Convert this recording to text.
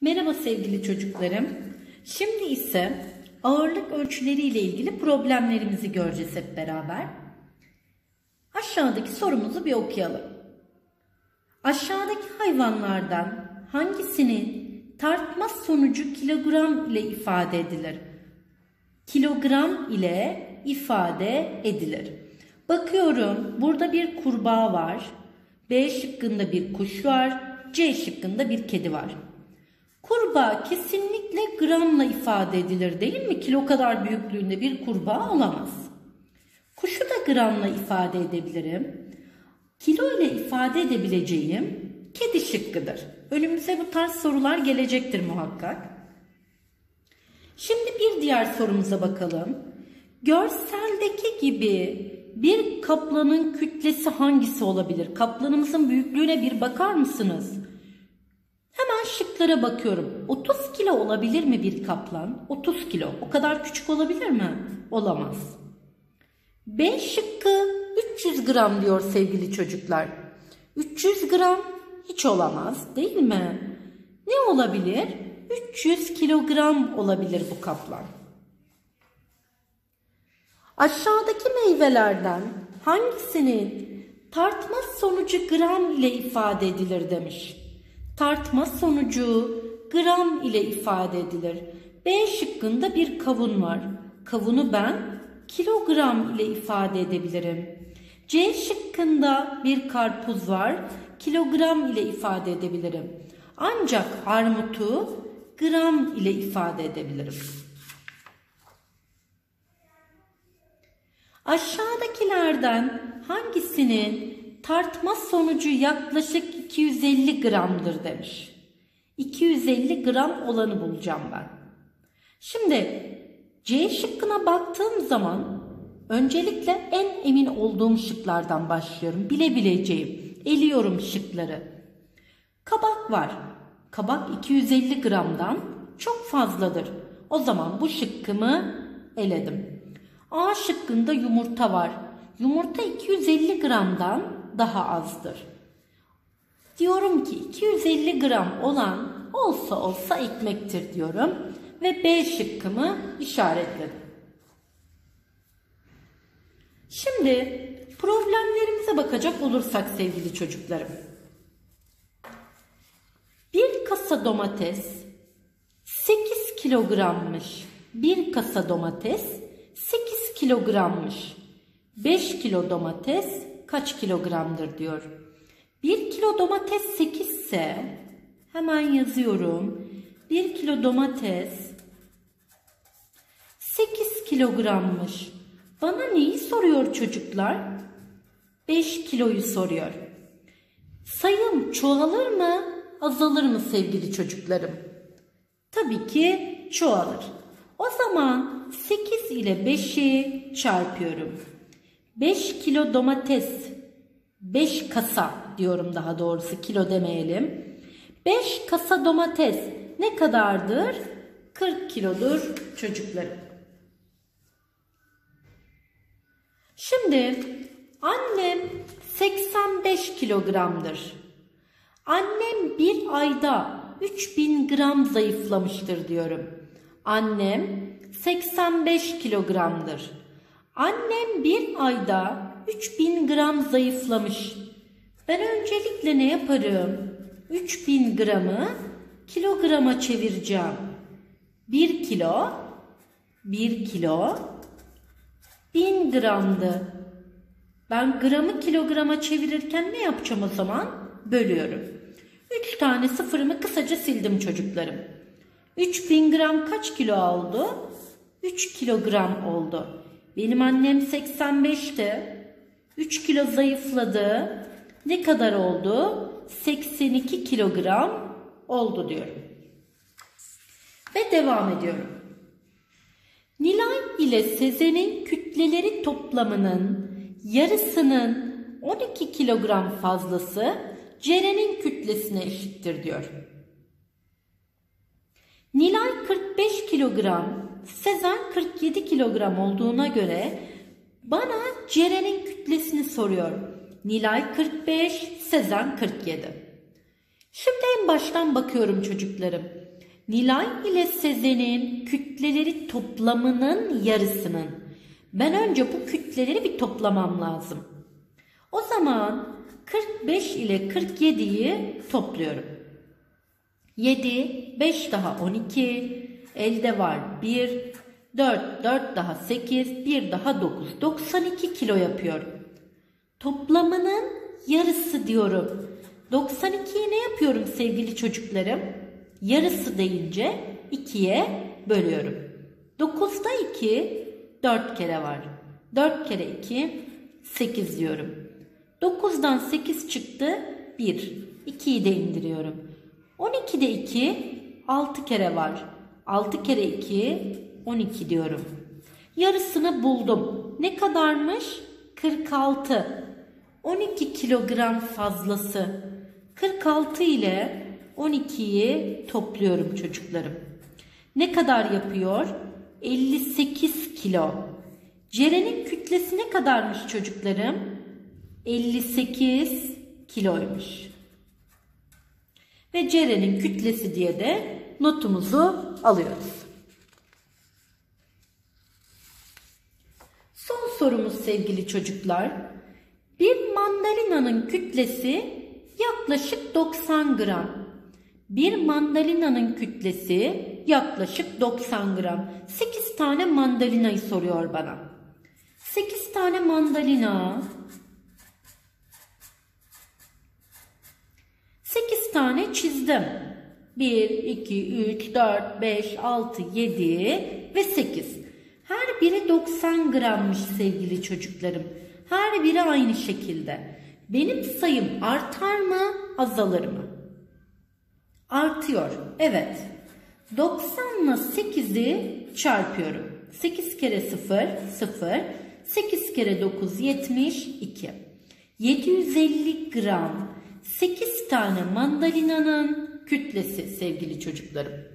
Merhaba sevgili çocuklarım. Şimdi ise ağırlık ölçüleri ile ilgili problemlerimizi göreceğiz hep beraber. Aşağıdaki sorumuzu bir okuyalım. Aşağıdaki hayvanlardan hangisinin tartma sonucu kilogram ile ifade edilir? Kilogram ile ifade edilir. Bakıyorum burada bir kurbağa var. B şıkkında bir kuş var. C şıkkında bir kedi var. Kurbağa kesinlikle gramla ifade edilir değil mi? Kilo kadar büyüklüğünde bir kurbağa olamaz. Kuşu da gramla ifade edebilirim. Kilo ile ifade edebileceğim kedi şıkkıdır. Önümüze bu tarz sorular gelecektir muhakkak. Şimdi bir diğer sorumuza bakalım. Görseldeki gibi bir kaplanın kütlesi hangisi olabilir? Kaplanımızın büyüklüğüne bir bakar mısınız? Şıklara bakıyorum. 30 kilo olabilir mi bir kaplan? 30 kilo. O kadar küçük olabilir mi? Olamaz. B şıkkı 300 gram diyor sevgili çocuklar. 300 gram hiç olamaz değil mi? Ne olabilir? 300 kilogram olabilir bu kaplan. Aşağıdaki meyvelerden hangisinin tartma sonucu gram ile ifade edilir demiş. Tartma sonucu gram ile ifade edilir. B şıkkında bir kavun var. Kavunu ben kilogram ile ifade edebilirim. C şıkkında bir karpuz var. Kilogram ile ifade edebilirim. Ancak armutu gram ile ifade edebilirim. Aşağıdakilerden hangisinin tartma sonucu yaklaşık 250 gramdır demiş. 250 gram olanı bulacağım ben. Şimdi C şıkkına baktığım zaman öncelikle en emin olduğum şıklardan başlıyorum. Bilebileceğim. Eliyorum şıkları. Kabak var. Kabak 250 gramdan çok fazladır. O zaman bu şıkkımı eledim. A şıkkında yumurta var. Yumurta 250 gramdan daha azdır. Diyorum ki 250 gram olan olsa olsa ekmektir diyorum ve B şıkkımı işaretledim. Şimdi problemlerimize bakacak olursak sevgili çocuklarım. Bir kasa domates 8 kilogrammış. Bir kasa domates 8 kilogrammış. 5 kilo domates kaç kilogramdır diyor. 1 kilo domates 8 ise hemen yazıyorum. 1 kilo domates 8 kilogrammış. Bana neyi soruyor çocuklar? 5 kiloyu soruyor. Sayım çoğalır mı, azalır mı sevgili çocuklarım? Tabii ki çoğalır. O zaman 8 ile 5'i çarpıyorum. 5 kilo domates, 5 kasa diyorum daha doğrusu kilo demeyelim. 5 kasa domates ne kadardır? 40 kilodur çocuklarım. Şimdi annem 85 kilogramdır. Annem bir ayda 3000 gram zayıflamıştır diyorum. Annem 85 kilogramdır. Annem bir ayda 3000 gram zayıflamış. Ben öncelikle ne yaparım? 3000 gramı kilograma çevireceğim. 1 kilo, 1 kilo, 1000 gramdı. Ben gramı kilograma çevirirken ne yapacağım o zaman? Bölüyorum. 3 tane sıfırımı kısaca sildim çocuklarım. 3000 gram kaç kilo oldu? 3 kilogram oldu. Benim annem 85'ti. 3 kilo zayıfladı. Ne kadar oldu? 82 kilogram oldu diyorum. Ve devam ediyorum. Nilay ile Sezen'in kütleleri toplamının yarısının 12 kilogram fazlası Ceren'in kütlesine eşittir diyor. Nilay 45 kilogram, Sezen 47 kilogram olduğuna göre bana Ceren'in kütlesini soruyor. Nilay 45, Sezen 47. Şimdi en baştan bakıyorum çocuklarım. Nilay ile Sezen'in kütleleri toplamının yarısının. Ben önce bu kütleleri bir toplamam lazım. O zaman 45 ile 47'yi topluyorum. 7, 5 daha 12, elde var 1, 4, 4 daha 8, 1 daha 9. 92 kilo yapıyor. Toplamının yarısı diyorum. 92'yi ne yapıyorum sevgili çocuklarım? Yarısı deyince 2'ye bölüyorum. 9'da 2 4 kere var. 4 kere 2 8 diyorum. 9'dan 8 çıktı 1. 2'yi de indiriyorum. 12'de 2 6 kere var. 6 kere 2 12 diyorum. Yarısını buldum. Ne kadarmış? 46. 12 kilogram fazlası. 46 ile 12'yi topluyorum çocuklarım. Ne kadar yapıyor? 58 kilo. Ceren'in kütlesi ne kadarmış çocuklarım? 58 kiloymuş. Ve Ceren'in kütlesi diye de notumuzu alıyoruz. Son sorumuz sevgili çocuklar. Bir mandalinanın kütlesi yaklaşık 90 gram. Bir mandalinanın kütlesi yaklaşık 90 gram. 8 tane mandalinayı soruyor bana. 8 tane mandalina 8 tane çizdim. 1, 2, 3, 4, 5, 6, 7 ve 8. Her biri 90 grammış sevgili çocuklarım. Her biri aynı şekilde. Benim sayım artar mı, azalır mı? Artıyor. Evet. 90 ile 8'i çarpıyorum. 8 kere 0, 0. 8 kere 9, 72. 750 gram 8 tane mandalinanın kütlesi sevgili çocuklarım.